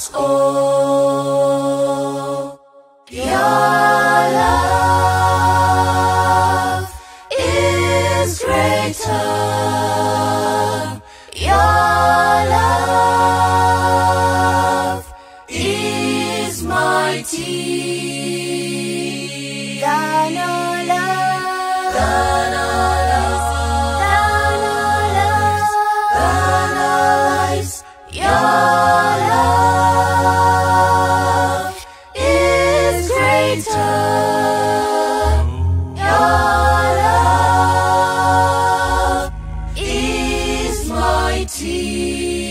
us all. Your love is greater. Your love is mighty. I know. T.